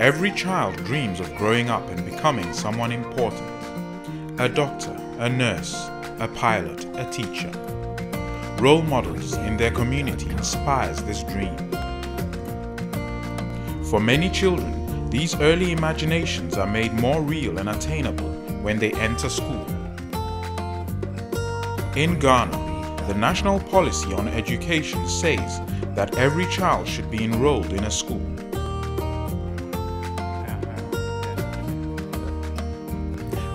Every child dreams of growing up and becoming someone important a doctor, a nurse, a pilot, a teacher. Role models in their community inspires this dream. For many children, these early imaginations are made more real and attainable when they enter school. In Ghana, the national policy on education says that every child should be enrolled in a school.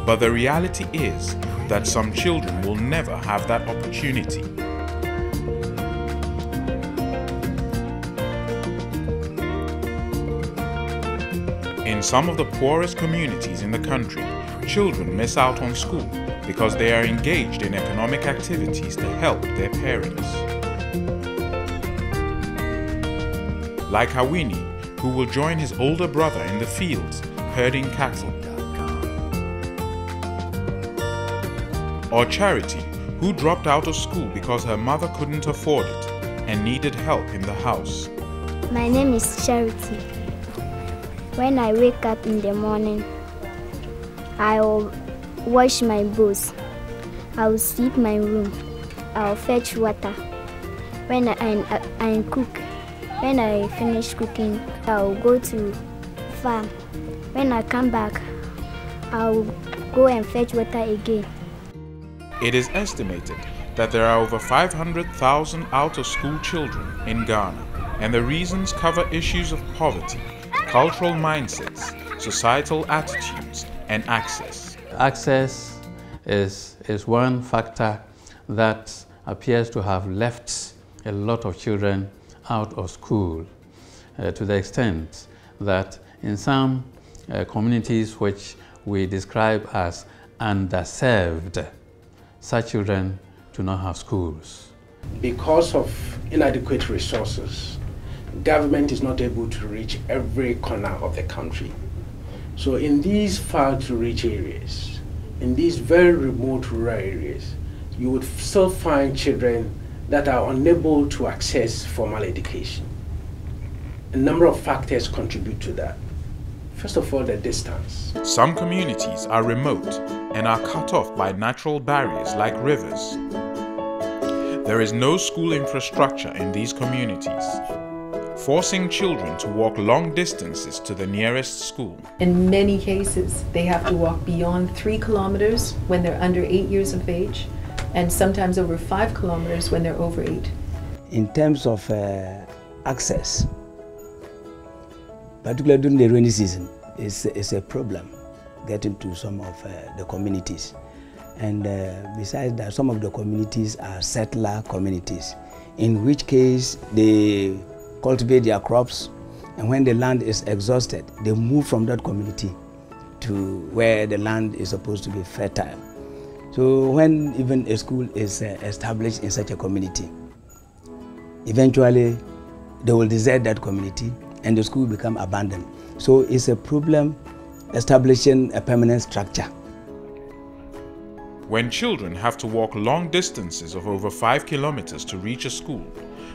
But the reality is that some children will never have that opportunity. In some of the poorest communities in the country, children miss out on school because they are engaged in economic activities to help their parents. Like Hawini, who will join his older brother in the fields herding cattle. Or Charity, who dropped out of school because her mother couldn't afford it and needed help in the house. My name is Charity. When I wake up in the morning, I will wash my boots. I will sweep my room. I will fetch water. When I, I, I cook, when I finish cooking, I will go to farm. When I come back, I will go and fetch water again. It is estimated that there are over 500,000 out of school children in Ghana, and the reasons cover issues of poverty, cultural mindsets, societal attitudes, and access. Access is, is one factor that appears to have left a lot of children out of school uh, to the extent that in some uh, communities which we describe as underserved, such children do not have schools. Because of inadequate resources, government is not able to reach every corner of the country. So in these far to reach areas, in these very remote rural areas, you would still find children that are unable to access formal education. A number of factors contribute to that. First of all, the distance. Some communities are remote and are cut off by natural barriers like rivers. There is no school infrastructure in these communities, forcing children to walk long distances to the nearest school. In many cases, they have to walk beyond three kilometers when they're under eight years of age, and sometimes over five kilometers when they're over eight. In terms of uh, access, particularly during the rainy season, is is a problem getting to some of uh, the communities. And uh, besides that, some of the communities are settler communities, in which case they cultivate their crops, and when the land is exhausted, they move from that community to where the land is supposed to be fertile. So when even a school is uh, established in such a community, eventually they will desert that community and the school will become abandoned. So it's a problem establishing a permanent structure. When children have to walk long distances of over 5 kilometers to reach a school,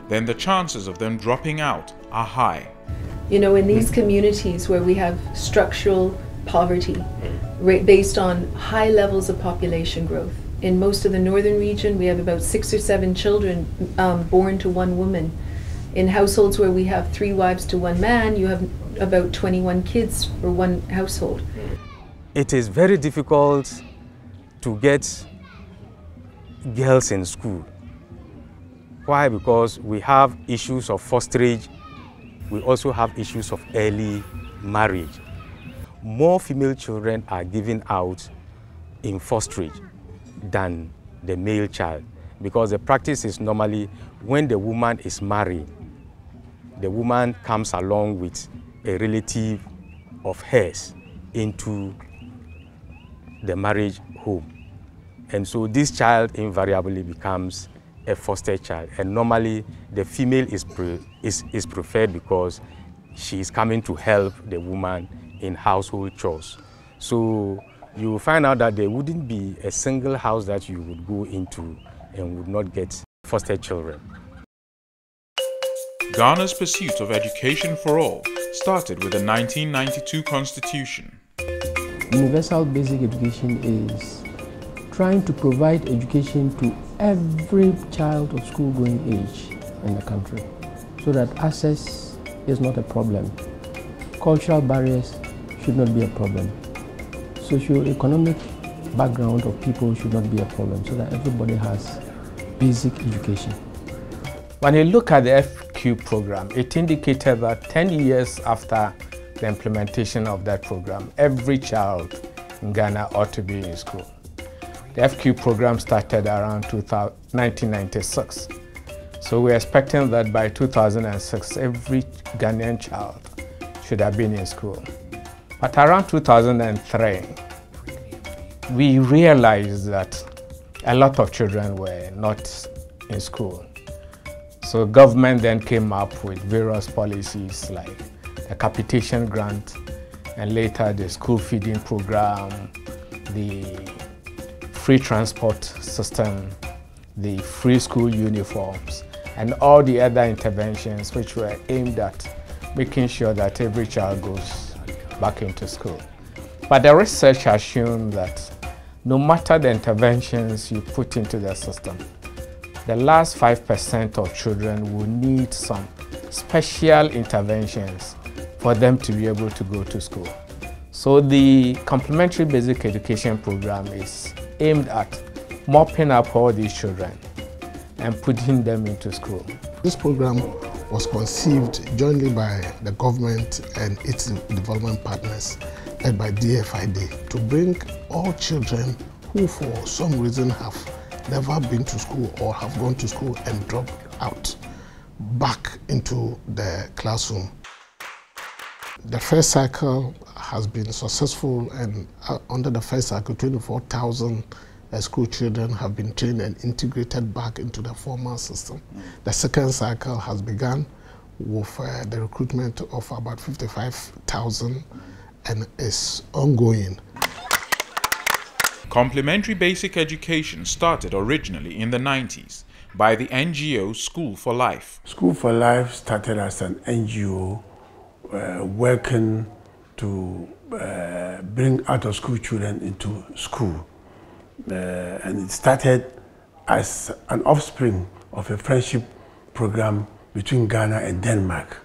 then the chances of them dropping out are high. You know, in these communities where we have structural poverty based on high levels of population growth, in most of the northern region, we have about six or seven children um, born to one woman. In households where we have three wives to one man, you have about 21 kids for one household. It is very difficult to get girls in school. Why? Because we have issues of fosterage, we also have issues of early marriage. More female children are given out in fosterage than the male child because the practice is normally when the woman is married, the woman comes along with a relative of hers into the marriage home. And so this child invariably becomes a foster child. And normally the female is, pre is, is preferred because she is coming to help the woman in household chores. So you will find out that there wouldn't be a single house that you would go into and would not get foster children. Ghana's pursuit of education for all started with the 1992 Constitution. Universal basic education is trying to provide education to every child of school going age in the country so that access is not a problem. Cultural barriers should not be a problem. Socio-economic background of people should not be a problem so that everybody has basic education. When you look at the Program, it indicated that 10 years after the implementation of that program, every child in Ghana ought to be in school. The FCUBE program started around 1996. So we're expecting that by 2006, every Ghanaian child should have been in school. But around 2003, we realized that a lot of children were not in school. So government then came up with various policies like the capitation grant and later the school feeding program, the free transport system, the free school uniforms, and all the other interventions which were aimed at making sure that every child goes back into school. But the research has shown that no matter the interventions you put into the system, the last 5% of children will need some special interventions for them to be able to go to school. So the complementary basic education program is aimed at mopping up all these children and putting them into school. This program was conceived jointly by the government and its development partners led by DFID to bring all children who for some reason have never been to school or have gone to school and dropped out back into the classroom. The first cycle has been successful and uh, under the first cycle 24,000 uh, school children have been trained and integrated back into the formal system. The second cycle has begun with uh, the recruitment of about 55,000 and is ongoing. Complementary basic education started originally in the 90s by the NGO School for Life. School for Life started as an NGO uh, working to uh, bring out of school children into school. Uh, and it started as an offspring of a friendship program between Ghana and Denmark.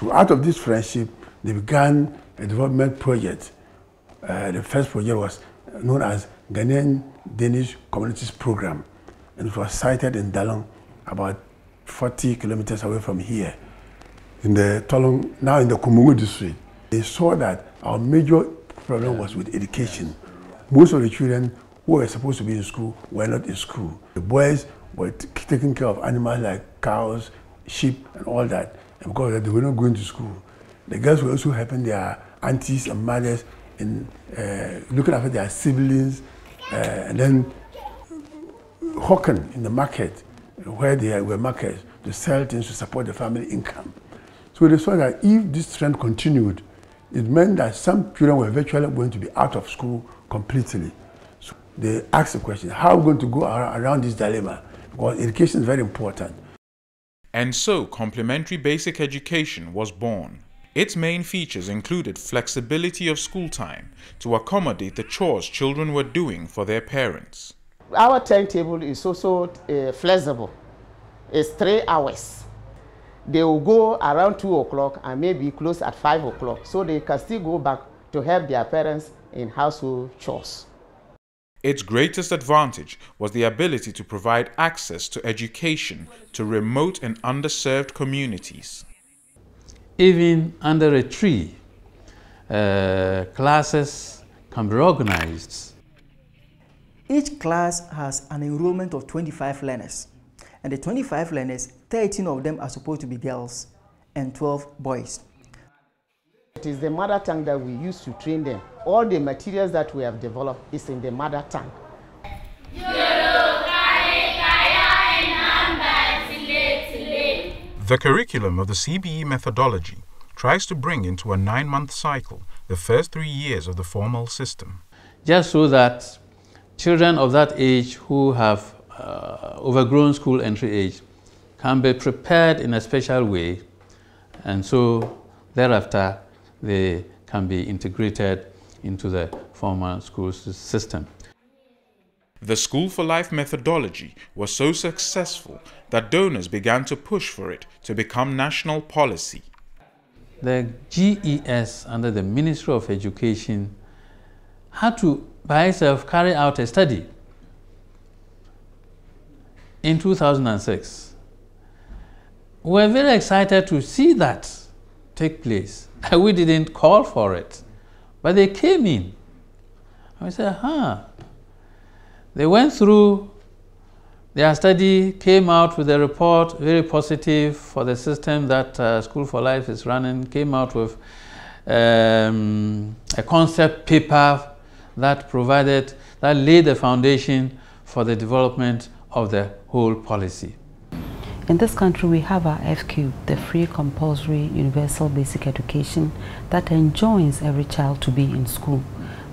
So out of this friendship, they began a development project. Uh, the first project was known as Ghanaian Danish Communities Program, and it was sited in Dalun, about 40 kilometers away from here, in the Tolon, now in the Kumbungu district. They saw that our major problem was with education. Most of the children who were supposed to be in school were not in school. The boys were taking care of animals like cows, sheep, and all that. And because they were not going to school, the girls were also helping their aunties and mothers in uh, looking after their siblings, uh, and then hawking in the market where they were markets to sell things to support the family income. So they saw that if this trend continued, it meant that some children were virtually going to be out of school completely. So they asked the question, how are we going to go around this dilemma? Because education is very important. And so complementary basic education was born. Its main features included flexibility of school time to accommodate the chores children were doing for their parents. Our timetable is also uh, flexible. It's three hours. They will go around 2 o'clock and maybe close at 5 o'clock so they can still go back to help their parents in household chores. Its greatest advantage was the ability to provide access to education to remote and underserved communities even under a tree, uh, classes can be organized. Each class has an enrollment of 25 learners. And the 25 learners, 13 of them are supposed to be girls and 12 boys. It is the mother tongue that we use to train them. All the materials that we have developed is in the mother tongue. The curriculum of the CBE methodology tries to bring into a nine month cycle the first three years of the formal system. Just so that children of that age who have uh, overgrown school entry age can be prepared in a special way and so thereafter they can be integrated into the formal school system. The School for Life methodology was so successful that donors began to push for it to become national policy. The GES under the Ministry of Education had to by itself carry out a study in 2006. We were very excited to see that take place. we didn't call for it, but they came in. And we said, huh. They went through their study, came out with a report, very positive for the system that uh, School for Life is running, came out with um, a concept paper that provided, that laid the foundation for the development of the whole policy. In this country, we have our FCUBE, the Free Compulsory Universal Basic Education, that enjoins every child to be in school.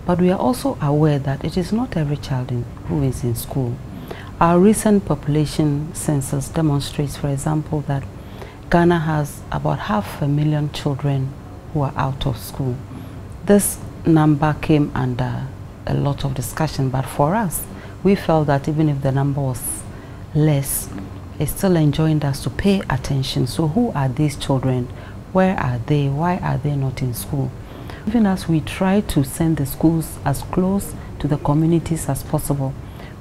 But we are also aware that it is not every child in, who is in school. Our recent population census demonstrates, for example, that Ghana has about half a million children who are out of school. This number came under a lot of discussion, but for us, we felt that even if the number was less, it still enjoined us to pay attention. So who are these children? Where are they? Why are they not in school? Even as we try to send the schools as close to the communities as possible,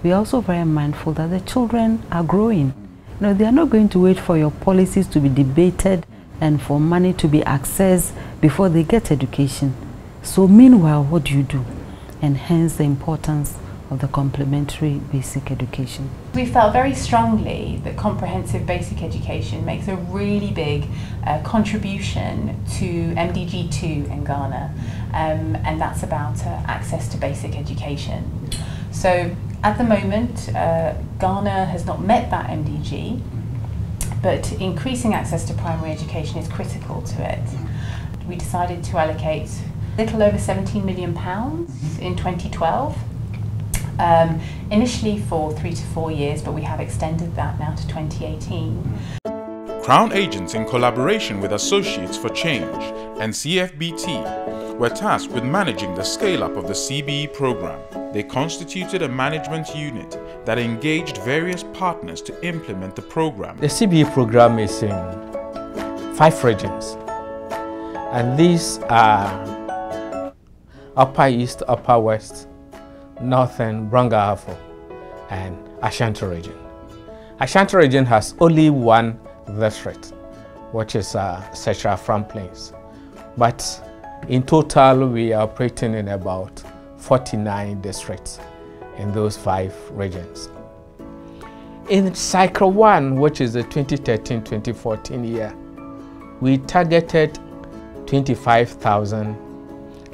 we are also very mindful that the children are growing. Know, they are not going to wait for your policies to be debated and for money to be accessed before they get education. So meanwhile, what do you do? And hence the importance of the complementary basic education. We felt very strongly that comprehensive basic education makes a really big uh, contribution to MDG2 in Ghana, um, and that's about uh, access to basic education. So at the moment, uh, Ghana has not met that MDG, but increasing access to primary education is critical to it. We decided to allocate little over 17 million pounds in 2012. Um, initially for three to four years, but we have extended that now to 2018. Crown agents, in collaboration with Associates for Change and CFBT, were tasked with managing the scale up of the CBE program. They constituted a management unit that engaged various partners to implement the program. The CBE program is in five regions, and these are Upper East, Upper West, Northern, Brong-Ahafo, and Ashanti region. Ashanti region has only one district, which is uh, Sekyere Afram Plains. But in total, we are operating in about 49 districts in those five regions. In cycle one, which is the 2013-2014 year, we targeted 25,000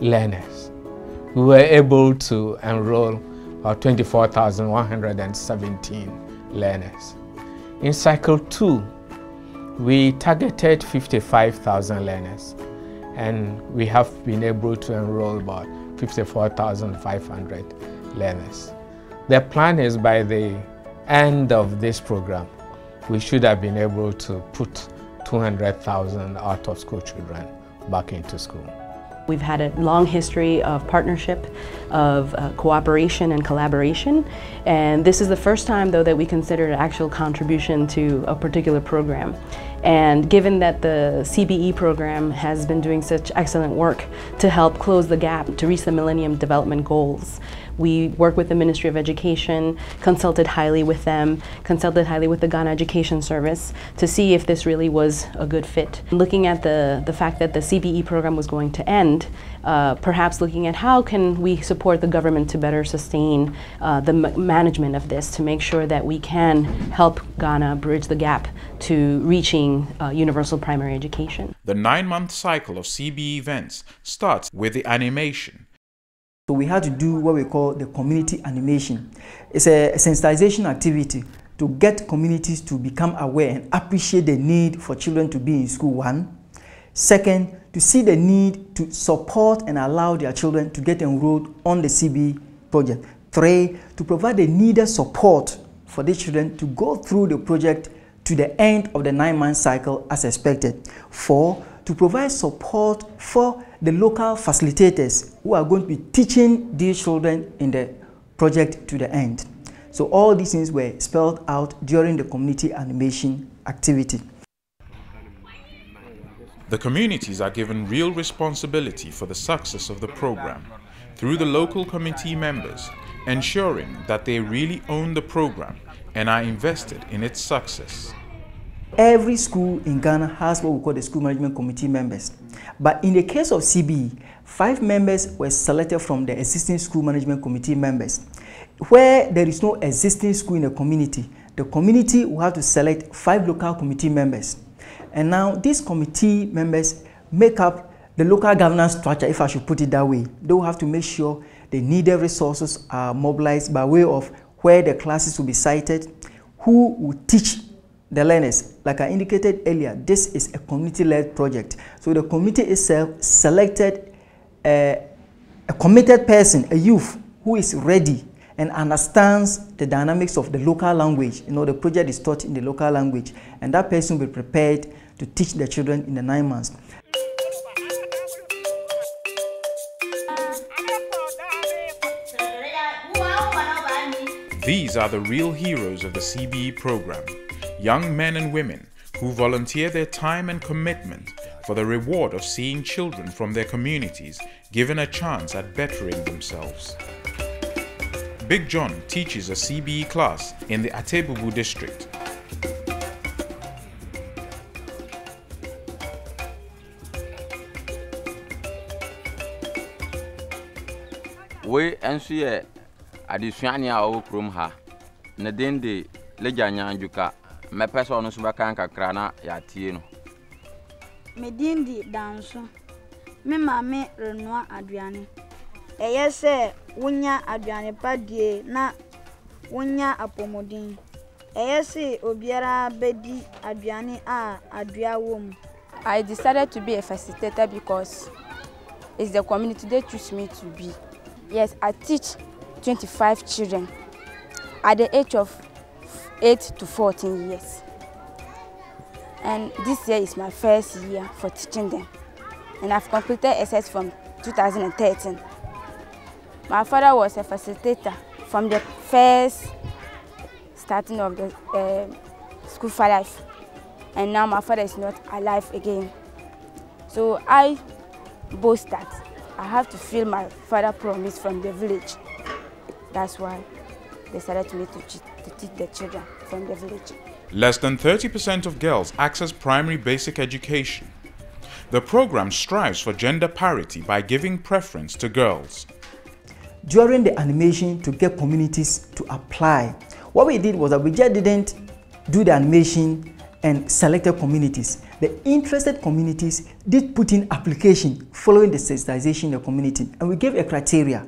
learners we were able to enroll about 24,117 learners. In cycle two, we targeted 55,000 learners and we have been able to enroll about 54,500 learners. The plan is by the end of this program, we should have been able to put 200,000 out of school children back into school. We've had a long history of partnership, of uh, cooperation and collaboration, and this is the first time though that we considered an actual contribution to a particular program. And given that the CBE program has been doing such excellent work to help close the gap to reach the Millennium Development Goals, we worked with the Ministry of Education, consulted highly with them, consulted highly with the Ghana Education Service to see if this really was a good fit. Looking at the, the fact that the CBE program was going to end, uh, perhaps looking at how can we support the government to better sustain uh, the management of this to make sure that we can help Ghana bridge the gap to reaching uh, universal primary education. The nine-month cycle of CBE events starts with the animation so we had to do what we call the community animation. It's a sensitization activity to get communities to become aware and appreciate the need for children to be in school, one. Second, to see the need to support and allow their children to get enrolled on the CB project. Three, to provide the needed support for the children to go through the project to the end of the nine-month cycle as expected. Four, to provide support for the local facilitators who are going to be teaching these children in the project to the end. So all these things were spelled out during the community animation activity. The communities are given real responsibility for the success of the program through the local committee members, ensuring that they really own the program and are invested in its success. Every school in Ghana has what we call the school management committee members. But in the case of CBE, five members were selected from the existing school management committee members. Where there is no existing school in a community, the community will have to select five local committee members. And now these committee members make up the local governance structure, if I should put it that way. They will have to make sure the needed resources are mobilized by way of where the classes will be sited, who will teach the learners. Like I indicated earlier, this is a community-led project. So the committee itself selected a, a committed person, a youth, who is ready and understands the dynamics of the local language. You know, the project is taught in the local language, and that person will be prepared to teach the children in the nine months. These are the real heroes of the CBE program, young men and women who volunteer their time and commitment for the reward of seeing children from their communities given a chance at bettering themselves. Big John teaches a CBE class in the Atebubu district. wei nso yɛ adesuani a ɔwɔ mɛpɛ sɛ ɔno nso bɛka kakra na yɛatie no. Me din di danso me maame renoa aduane. Ɛyɛ sɛ wonya aduane pa die na wonya apɔmuden. Ɛyɛ sɛ obiara bɛdi aduane a adua wɔ mu. I decided to be a facilitator because it's the community they choose me to be. Yes, I teach 25 children. At the age of 8 to 14 years. And this year is my first year for teaching them. And I've completed SS from 2013. My father was a facilitator from the first starting of the uh, school for life. And now my father is not alive again. So I boast that I have to fulfill my father promise from the village. That's why they decided me to, to teach the children from the village. Less than 30% of girls access primary basic education. The program strives for gender parity by giving preference to girls. During the animation to get communities to apply, what we did was that we just didn't do the animation and selected communities. The interested communities did put in application following the sensitization in the community and we gave a criteria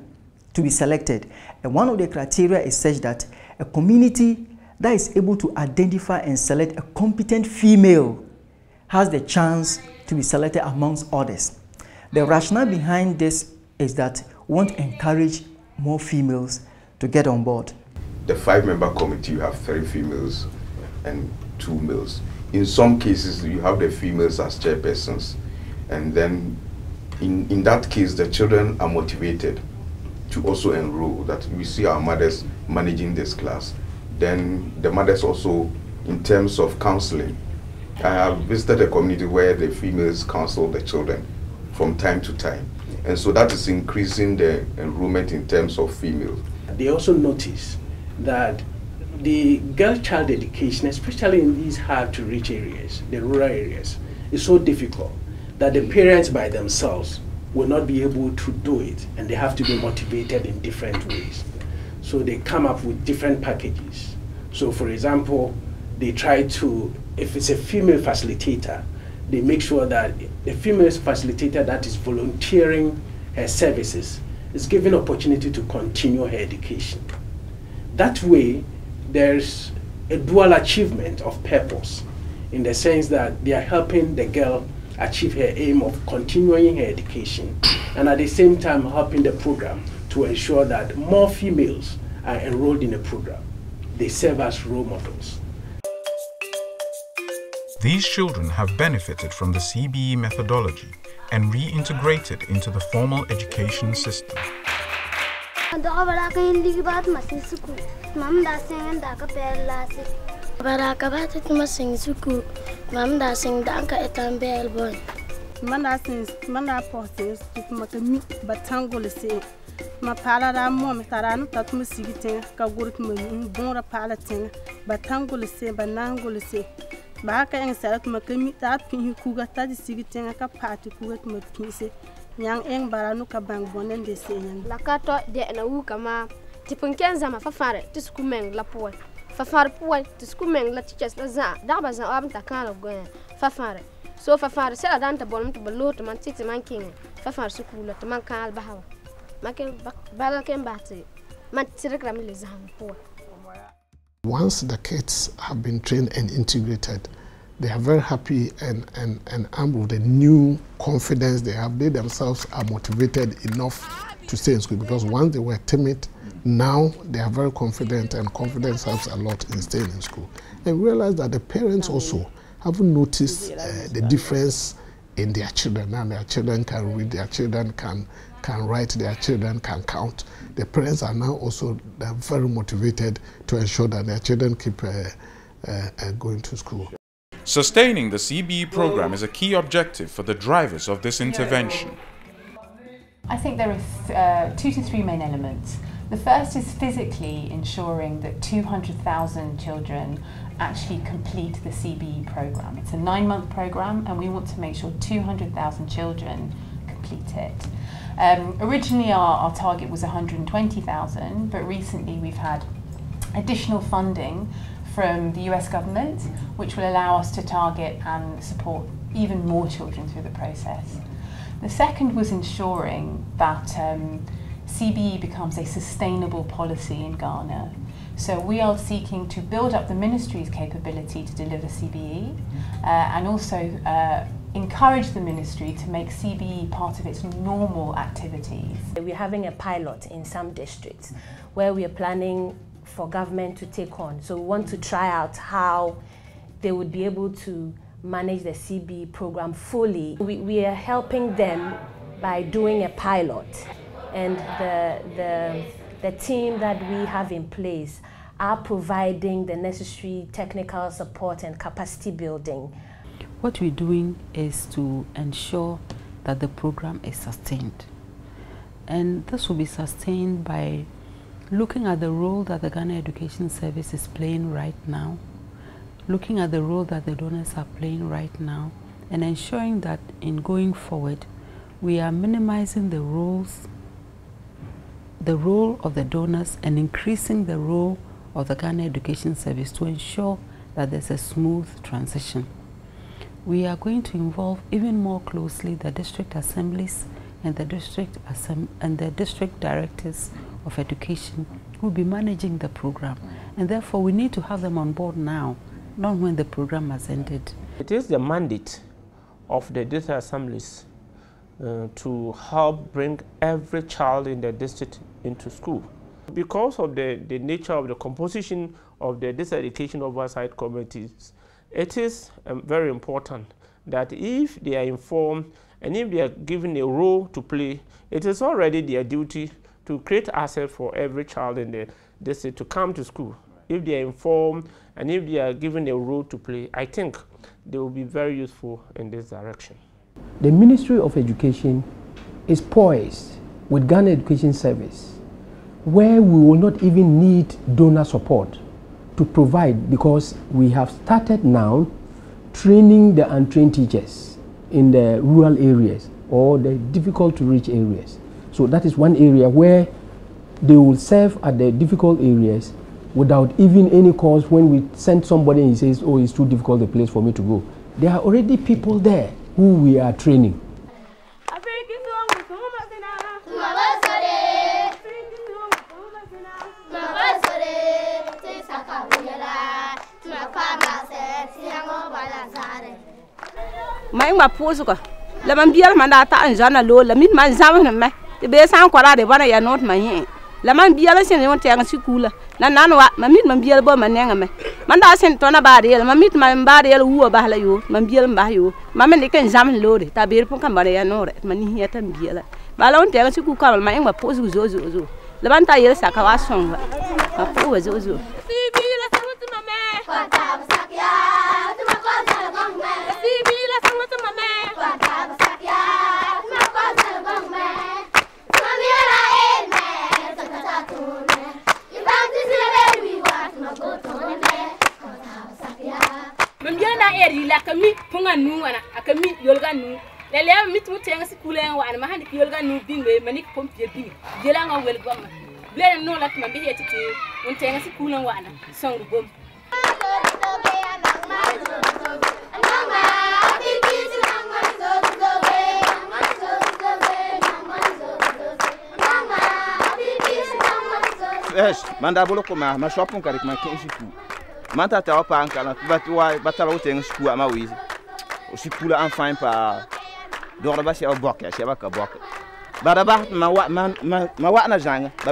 to be selected. And one of the criteria is such that a community that is able to identify and select a competent female has the chance to be selected amongst others. The rationale behind this is that we want to encourage more females to get on board. The five-member committee, you have three females and two males. In some cases, you have the females as chairpersons, and then in, in that case, the children are motivated to also enroll. That we see our mothers managing this class. Then the mothers also, in terms of counseling, I have visited a community where the females counsel the children from time to time. And so that is increasing the enrollment in terms of females. They also notice that the girl child education, especially in these hard to reach areas, the rural areas, is so difficult that the parents by themselves will not be able to do it and they have to be motivated in different ways. So they come up with different packages. So for example, they try to, if it's a female facilitator, they make sure that the female facilitator that is volunteering her services is given opportunity to continue her education. That way, there's a dual achievement of purpose in the sense that they are helping the girl achieve her aim of continuing her education and at the same time helping the program to ensure that more females are enrolled in the program. They serve as role models. These children have benefited from the CBE methodology and reintegrated into the formal education system. barakabaati tuma siŋ suku. Mam daa siŋ da'anka itan bɛɛl bɔn ma daa pɔge siŋ zuku kuma ka mi ba tan guli se'em ma paala daa mɔmi ka daa ni ta tuma sigi teŋa ka guri tuma mi buŋra paala teŋa ba tan guli se'em ba naan guli se'em baa ka eŋ sɛla tuma ka mi daa pihi kuga ta ti sigi teŋa ka paɛ ti kuga tuma piise nyaŋ eŋ bara nu ka baŋ bɔna de se'em la ka tɔ dɛ'ɛna wuka maa ti pun kɛn zama fa fãre ti suku mɛŋ la puan teachers so man man Once the kids have been trained and integrated, they are very happy and, and, and armed with a new confidence they have. They themselves are motivated enough to stay in school because once they were timid, now they are very confident and confidence helps a lot in staying in school. And realize that the parents also haven't noticed uh, the difference in their children. Now their children can read, their children can, can write, their children can count. The parents are now also they're very motivated to ensure that their children keep uh, uh, uh, going to school. Sustaining the CBE program is a key objective for the drivers of this intervention. I think there are uh, two to three main elements. The first is physically ensuring that 200,000 children actually complete the CBE program. It's a nine month program, and we want to make sure 200,000 children complete it. Um, originally, our, our target was 120,000, but recently we've had additional funding from the US government, which will allow us to target and support even more children through the process. The second was ensuring that um, CBE becomes a sustainable policy in Ghana. So we are seeking to build up the ministry's capability to deliver CBE uh, and also uh, encourage the ministry to make CBE part of its normal activities. We're having a pilot in some districts where we are planning for government to take on. So we want to try out how they would be able to manage the CBE program fully. We, we are helping them by doing a pilot and the, the, the team that we have in place are providing the necessary technical support and capacity building. What we're doing is to ensure that the program is sustained. And this will be sustained by looking at the role that the Ghana Education Service is playing right now, looking at the role that the donors are playing right now, and ensuring that in going forward, we are minimizing the roles the role of the donors and increasing the role of the Ghana Education Service to ensure that there's a smooth transition. We are going to involve even more closely the district assemblies and the district and the district directors of education who will be managing the program. And therefore, we need to have them on board now, not when the program has ended. It is the mandate of the district assemblies uh, to help bring every child in the district into school. Because of the, the nature of the composition of the district education oversight committees, it is um, very important that if they are informed and if they are given a role to play, it is already their duty to create assets for every child in the district to come to school. If they are informed and if they are given a role to play, I think they will be very useful in this direction. The Ministry of Education is poised with Ghana Education Service where we will not even need donor support to provide because we have started now training the untrained teachers in the rural areas or the difficult to reach areas. So that is one area where they will serve at the difficult areas without even any cause when we send somebody and he says, oh, it's too difficult a place for me to go. There are already people there who we are training. mai ŋma pʋʋsgɔ la mam biɛl man daa tag n zɔna lool la min man zãmsẽ me tɩ bee sã n kɔra de bõna ya noor tɩ ma yẽ la mam biɛl sẽn yõ tɛg sikuula la. Nan wa mam mi tɩ mam biɛl bo ma nengame man daa sẽn tõna baad yeele mam mi tɩ mam baad yɛl wuo bas la yoo tɩ mam biɛl n bas yoo mam me ne dɩk n zãms loore t'a beer pʋn ka bõna ya noorɛ tɩ ma nis yã tãn biɛla bala n tɛg sikuul kɔbl ma ẽ ŋma pʋʋsg zo'e zo'e zo'e la bãn t'a rila kami punga nu wana akami yolga nu la le mi tu te ngasi kule yanga wana ma handi yolga nu bingwe manik pompier bing jela nga wel goma blele no la kuma bihe ti un te ngasi kule wana songu bom Mandabolo koma ma shopon karik ma kenji tout Ama an pa ba ka bok. Ma na ba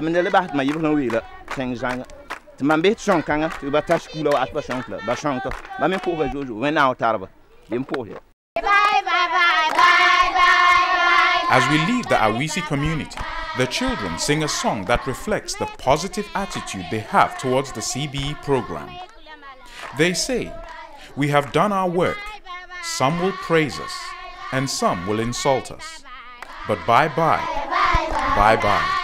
min le ma kanga ba ta ba to ba wen na. As we leave the Awisi community, the children sing a song that reflects the positive attitude they have towards the CBE program. They say, We have done our work. Some will praise us, and some will insult us. But bye bye. Bye bye.